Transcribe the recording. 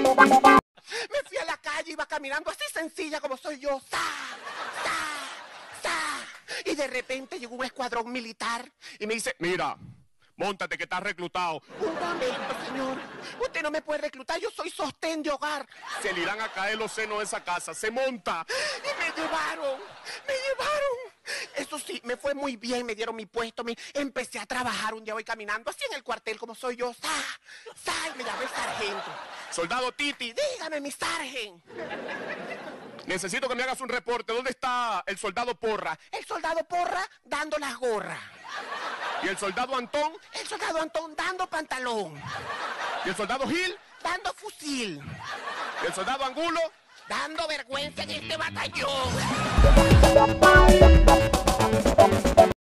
Me fui a la calle, iba caminando así sencilla como soy yo. ¡Sa! ¡Sa! ¡Sa! Y de repente llegó un escuadrón militar y me dice, mira, Móntate que estás reclutado. Un señor. Usted no me puede reclutar, yo soy sostén de hogar. Se le irán a caer los senos de esa casa, se monta. Y me llevaron, me llevaron. Eso sí, me fue muy bien, me dieron mi puesto, me empecé a trabajar un día hoy caminando así en el cuartel como soy yo. ¡Sa! ¡Sa! Y me llamó el sargento. Soldado Titi, Dígame, mi sargento. necesito que me hagas un reporte. ¿Dónde está el soldado Porra? El soldado Porra dando las gorras. ¿Y el soldado Antón? El soldado Antón dando pantalón. ¿Y el soldado Gil? Dando fusil. ¿Y el soldado Angulo? Dando vergüenza en este batallón.